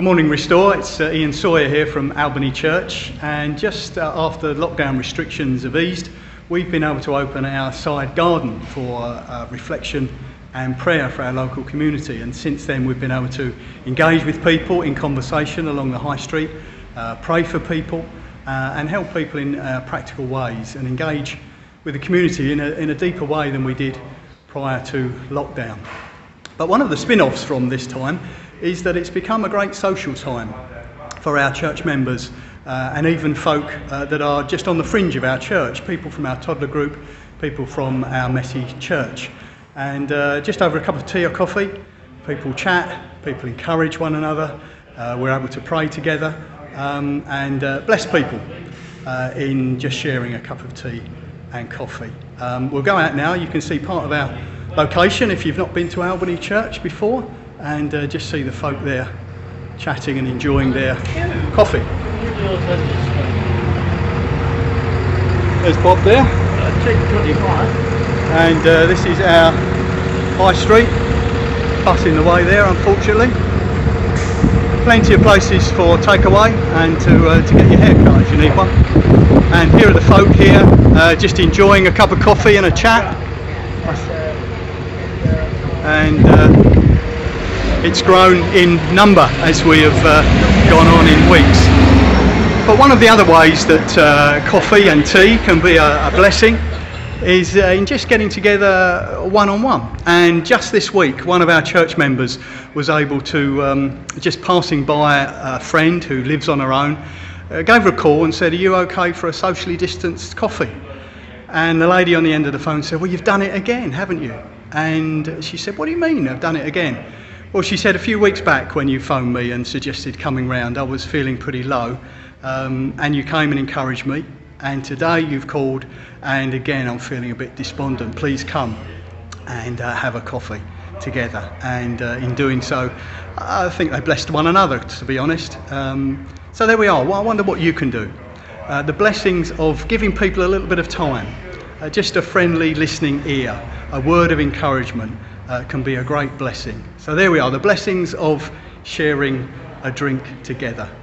Good morning, Restore. It's uh, Ian Sawyer here from Albany Church, and just uh, after lockdown restrictions have eased, we've been able to open our side garden for uh, reflection and prayer for our local community. And since then, we've been able to engage with people in conversation along the high street, uh, pray for people, uh, and help people in uh, practical ways, and engage with the community in a, in a deeper way than we did prior to lockdown. But one of the spin offs from this time is that it's become a great social time for our church members uh, and even folk uh, that are just on the fringe of our church, people from our toddler group, people from our messy church. And uh, just over a cup of tea or coffee, people chat, people encourage one another, uh, we're able to pray together um, and uh, bless people uh, in just sharing a cup of tea and coffee. Um, we'll go out now, you can see part of our location if you've not been to Albany Church before and uh, just see the folk there chatting and enjoying their coffee. There's Bob there. And uh, this is our high street, in the way there unfortunately. Plenty of places for takeaway and to, uh, to get your hair cut if you need one. And here are the folk here, uh, just enjoying a cup of coffee and a chat. And uh, it's grown in number as we have uh, gone on in weeks. But one of the other ways that uh, coffee and tea can be a, a blessing is uh, in just getting together one on one. And just this week, one of our church members was able to, um, just passing by a friend who lives on her own, uh, gave her a call and said, Are you okay for a socially distanced coffee? And the lady on the end of the phone said, Well, you've done it again, haven't you? And she said, What do you mean I've done it again? Well, she said a few weeks back when you phoned me and suggested coming round, I was feeling pretty low, um, and you came and encouraged me. And today you've called, and again I'm feeling a bit despondent. Please come and uh, have a coffee together. And uh, in doing so, I think they blessed one another, to be honest. Um, so there we are. Well, I wonder what you can do. Uh, the blessings of giving people a little bit of time, uh, just a friendly listening ear, a word of encouragement uh, can be a great blessing. So there we are, the blessings of sharing a drink together.